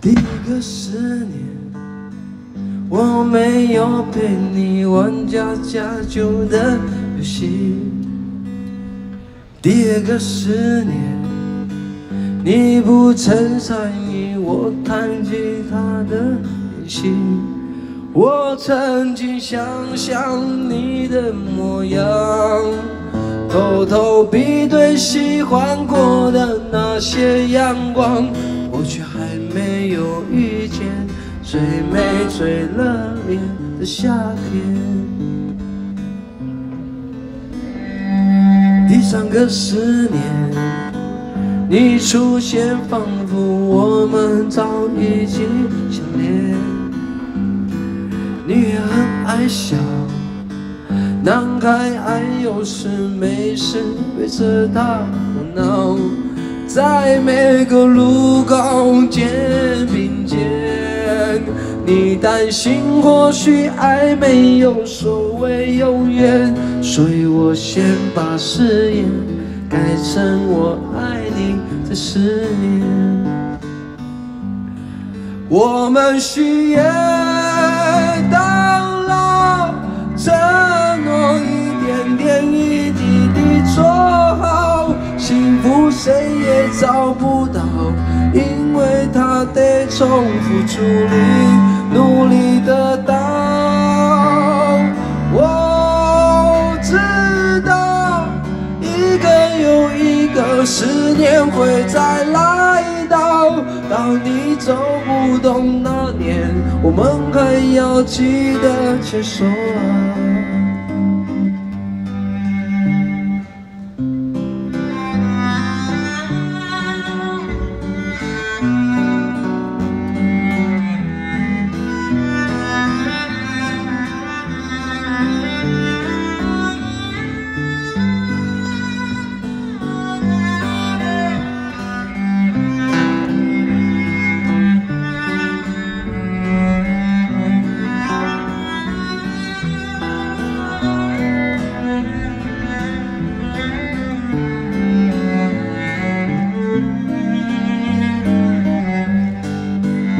第一个十年，我没有陪你玩家家酒的游戏。第二个十年，你不曾参与我弹吉他的练习。我曾经想象你的模样，偷偷比对喜欢过的那些阳光，我却还没有遇见最美最热烈的夏天。第三个十年，你出现，仿佛我们早已经相恋。你也很爱笑，男孩爱有事没事围着他胡闹，在每个路口肩并肩。你担心或许爱没有所谓永远，所以我先把誓言改成我爱你这十年。我们许愿。谁也找不到，因为他得重复出力，努力得到。我知道，一个又一个十年会再来到，当你走不动那年，我们还要记得牵手啊。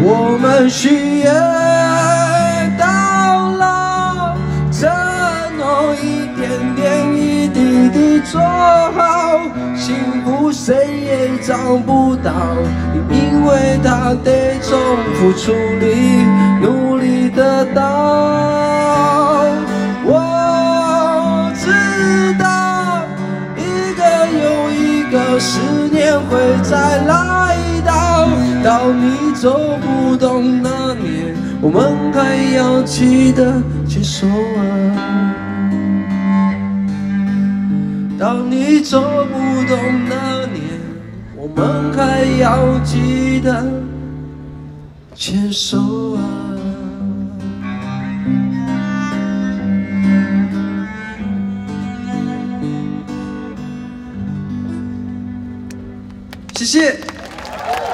我们许愿到老，承诺一点点一滴滴做好，幸福谁也找不到，因为他得重复出力，努力得到。我知道，一个又一个十年会再来。到到你走不动那年，我们还要记得牵手啊。到你走不动那年，我们还要记得牵手啊。谢谢。